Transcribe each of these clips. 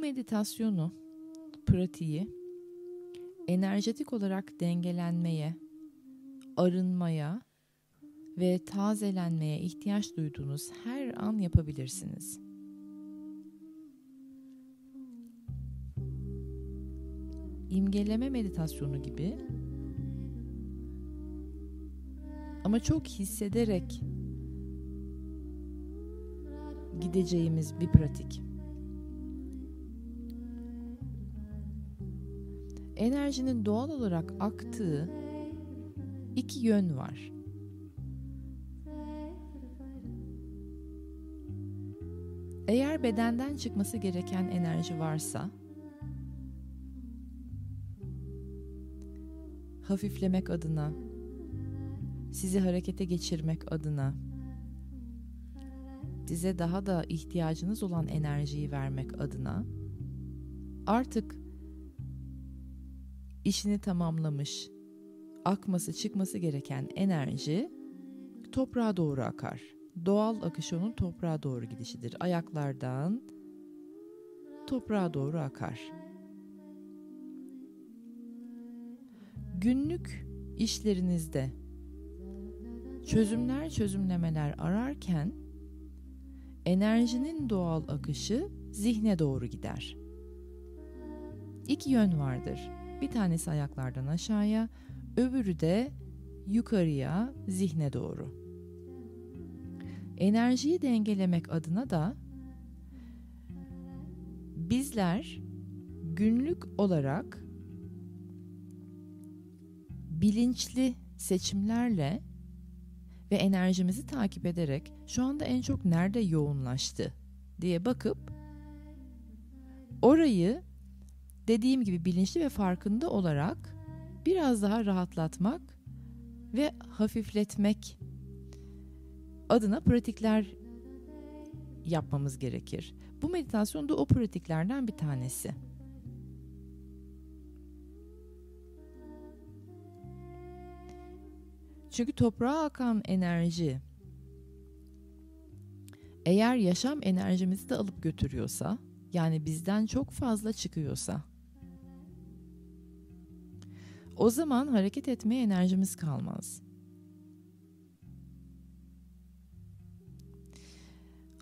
meditasyonu, pratiği enerjetik olarak dengelenmeye, arınmaya ve tazelenmeye ihtiyaç duyduğunuz her an yapabilirsiniz. İmgeleme meditasyonu gibi ama çok hissederek gideceğimiz bir pratik. Enerjinin doğal olarak aktığı iki yön var. Eğer bedenden çıkması gereken enerji varsa hafiflemek adına, sizi harekete geçirmek adına, size daha da ihtiyacınız olan enerjiyi vermek adına artık işini tamamlamış, akması çıkması gereken enerji toprağa doğru akar. Doğal akış onun toprağa doğru gidişidir. Ayaklardan toprağa doğru akar. Günlük işlerinizde çözümler çözümlemeler ararken enerjinin doğal akışı zihne doğru gider. İki yön vardır. Bir tanesi ayaklardan aşağıya, öbürü de yukarıya, zihne doğru. Enerjiyi dengelemek adına da bizler günlük olarak bilinçli seçimlerle ve enerjimizi takip ederek şu anda en çok nerede yoğunlaştı diye bakıp orayı dediğim gibi bilinçli ve farkında olarak biraz daha rahatlatmak ve hafifletmek adına pratikler yapmamız gerekir. Bu meditasyon da o pratiklerden bir tanesi. Çünkü toprağa akan enerji eğer yaşam enerjimizi de alıp götürüyorsa, yani bizden çok fazla çıkıyorsa o zaman hareket etmeye enerjimiz kalmaz.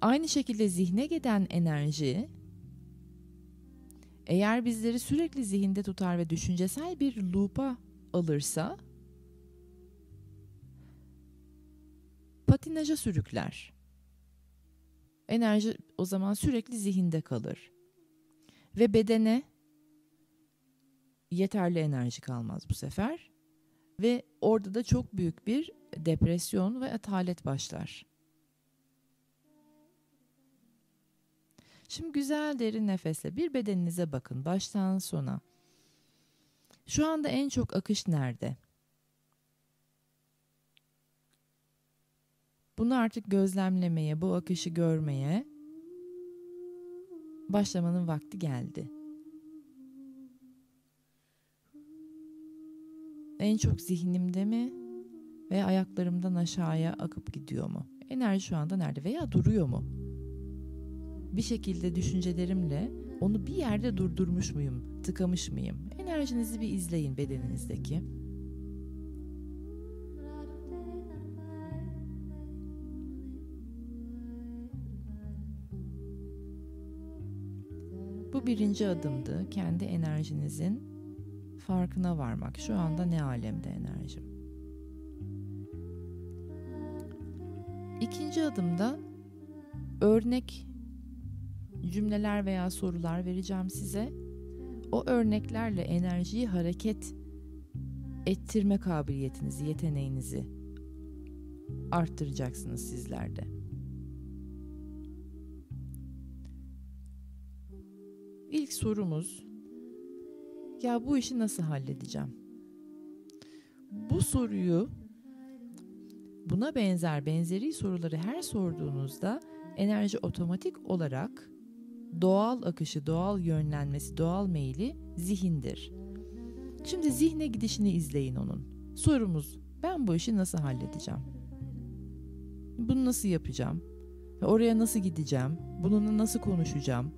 Aynı şekilde zihne giden enerji eğer bizleri sürekli zihinde tutar ve düşüncesel bir loop'a alırsa patinaja sürükler. Enerji o zaman sürekli zihinde kalır. Ve bedene yeterli enerji kalmaz bu sefer. Ve orada da çok büyük bir depresyon ve atalet başlar. Şimdi güzel derin nefesle bir bedeninize bakın baştan sona. Şu anda en çok akış nerede? Bunu artık gözlemlemeye, bu akışı görmeye başlamanın vakti geldi. En çok zihnimde mi veya ayaklarımdan aşağıya akıp gidiyor mu? Enerji şu anda nerede veya duruyor mu? Bir şekilde düşüncelerimle onu bir yerde durdurmuş muyum, tıkamış mıyım? Enerjinizi bir izleyin bedeninizdeki. Bu birinci adımdı. Kendi enerjinizin farkına varmak. Şu anda ne alemde enerjim? İkinci adımda örnek cümleler veya sorular vereceğim size. O örneklerle enerjiyi hareket ettirme kabiliyetinizi, yeteneğinizi arttıracaksınız sizlerde. İlk sorumuz ya bu işi nasıl halledeceğim? Bu soruyu buna benzer benzeri soruları her sorduğunuzda enerji otomatik olarak doğal akışı, doğal yönlenmesi, doğal meyli zihindir. Şimdi zihne gidişini izleyin onun. Sorumuz ben bu işi nasıl halledeceğim? Bunu nasıl yapacağım? Oraya nasıl gideceğim? Bununla nasıl konuşacağım?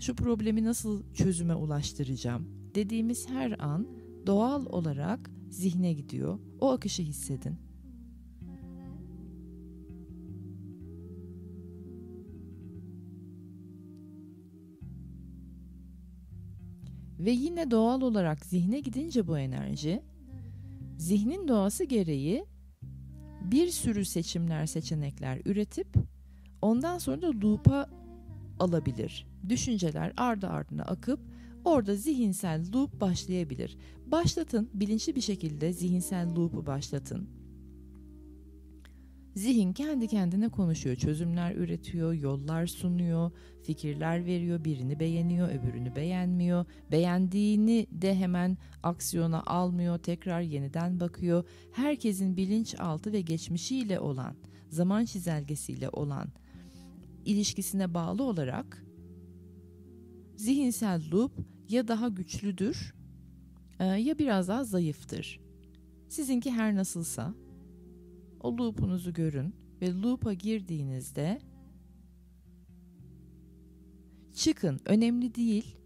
Şu problemi nasıl çözüme ulaştıracağım dediğimiz her an doğal olarak zihne gidiyor. O akışı hissedin. Ve yine doğal olarak zihne gidince bu enerji, zihnin doğası gereği bir sürü seçimler, seçenekler üretip ondan sonra da loop'a alabilir. Düşünceler ardı ardına akıp orada zihinsel loop başlayabilir. Başlatın, bilinçli bir şekilde zihinsel loop'u başlatın. Zihin kendi kendine konuşuyor, çözümler üretiyor, yollar sunuyor, fikirler veriyor, birini beğeniyor, öbürünü beğenmiyor. Beğendiğini de hemen aksiyona almıyor, tekrar yeniden bakıyor. Herkesin bilinçaltı ve geçmişiyle olan, zaman çizelgesiyle olan ilişkisine bağlı olarak zihinsel loop ya daha güçlüdür e, ya biraz daha zayıftır. Sizinki her nasılsa o loop'unuzu görün ve loop'a girdiğinizde çıkın. Önemli değil.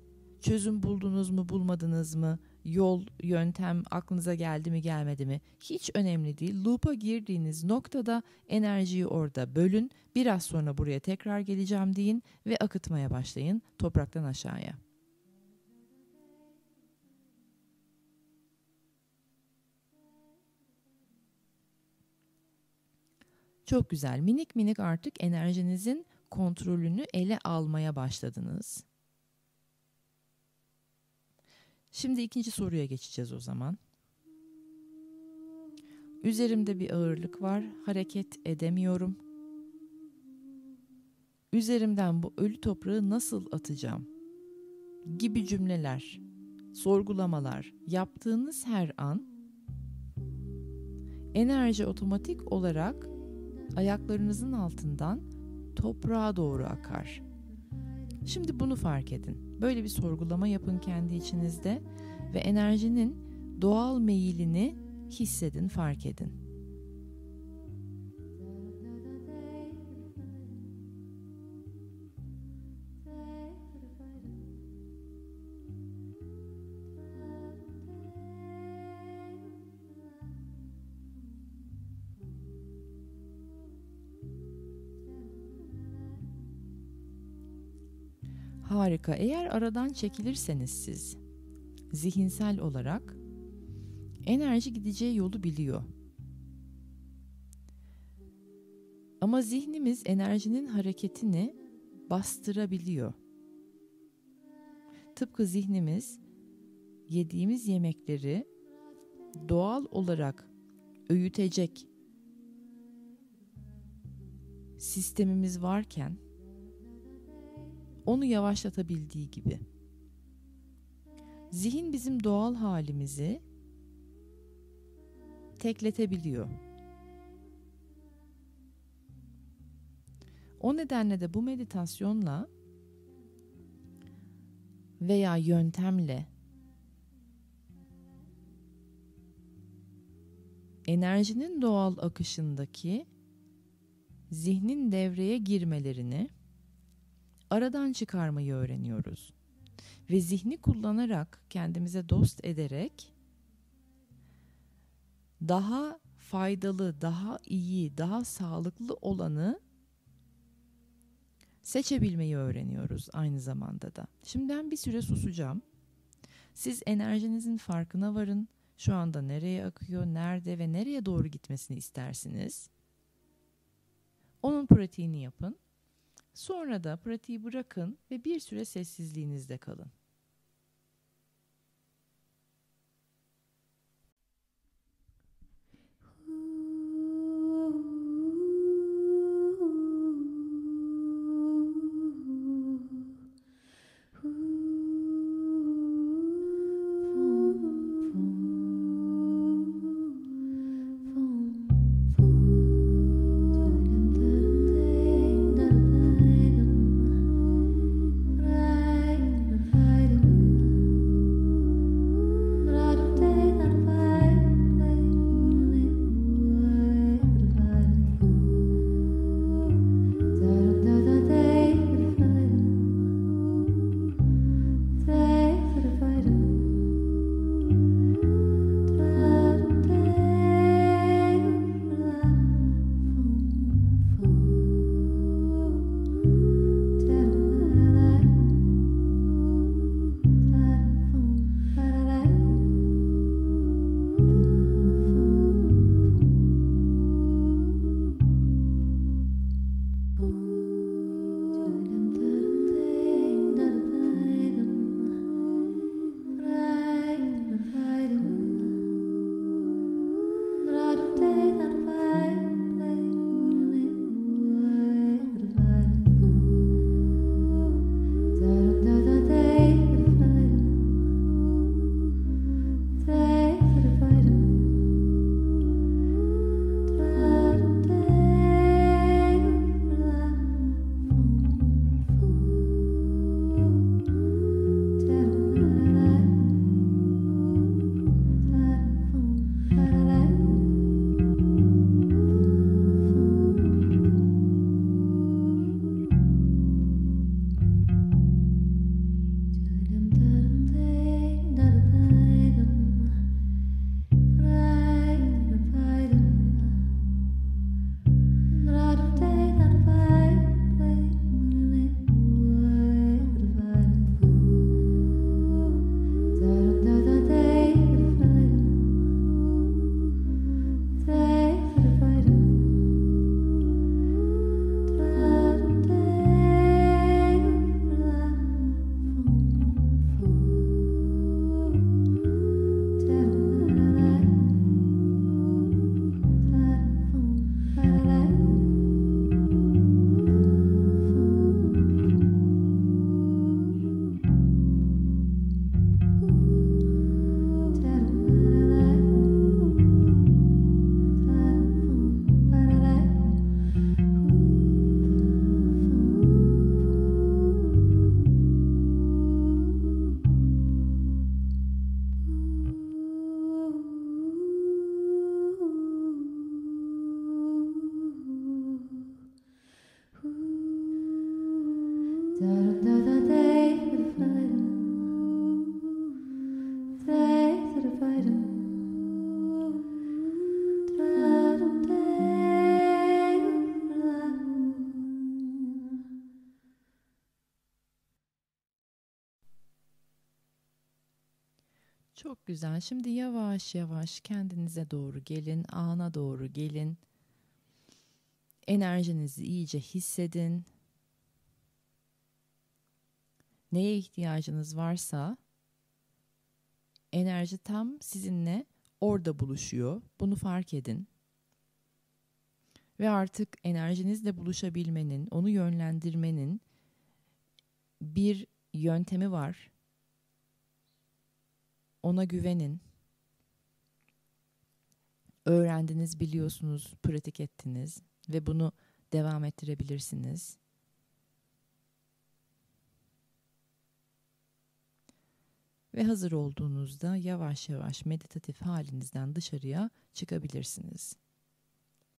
Çözüm buldunuz mu, bulmadınız mı? Yol, yöntem aklınıza geldi mi, gelmedi mi? Hiç önemli değil. Loop'a girdiğiniz noktada enerjiyi orada bölün. Biraz sonra buraya tekrar geleceğim deyin ve akıtmaya başlayın topraktan aşağıya. Çok güzel. Minik minik artık enerjinizin kontrolünü ele almaya başladınız. Şimdi ikinci soruya geçeceğiz o zaman. Üzerimde bir ağırlık var, hareket edemiyorum. Üzerimden bu ölü toprağı nasıl atacağım? Gibi cümleler, sorgulamalar yaptığınız her an enerji otomatik olarak ayaklarınızın altından toprağa doğru akar. Şimdi bunu fark edin. Böyle bir sorgulama yapın kendi içinizde ve enerjinin doğal meyilini hissedin, fark edin. Harika. Eğer aradan çekilirseniz siz zihinsel olarak enerji gideceği yolu biliyor. Ama zihnimiz enerjinin hareketini bastırabiliyor. Tıpkı zihnimiz yediğimiz yemekleri doğal olarak öğütecek sistemimiz varken onu yavaşlatabildiği gibi. Zihin bizim doğal halimizi tekletebiliyor. O nedenle de bu meditasyonla veya yöntemle enerjinin doğal akışındaki zihnin devreye girmelerini aradan çıkarmayı öğreniyoruz. Ve zihni kullanarak, kendimize dost ederek daha faydalı, daha iyi, daha sağlıklı olanı seçebilmeyi öğreniyoruz aynı zamanda da. Şimdi ben bir süre susacağım. Siz enerjinizin farkına varın. Şu anda nereye akıyor, nerede ve nereye doğru gitmesini istersiniz? Onun pratiğini yapın. Sonra da pratiği bırakın ve bir süre sessizliğinizde kalın. Çok güzel. Şimdi yavaş yavaş kendinize doğru gelin, ana doğru gelin. Enerjinizi iyice hissedin. Neye ihtiyacınız varsa enerji tam sizinle orada buluşuyor. Bunu fark edin. Ve artık enerjinizle buluşabilmenin, onu yönlendirmenin bir yöntemi var. Ona güvenin. Öğrendiniz, biliyorsunuz, pratik ettiniz ve bunu devam ettirebilirsiniz. Ve hazır olduğunuzda yavaş yavaş meditatif halinizden dışarıya çıkabilirsiniz.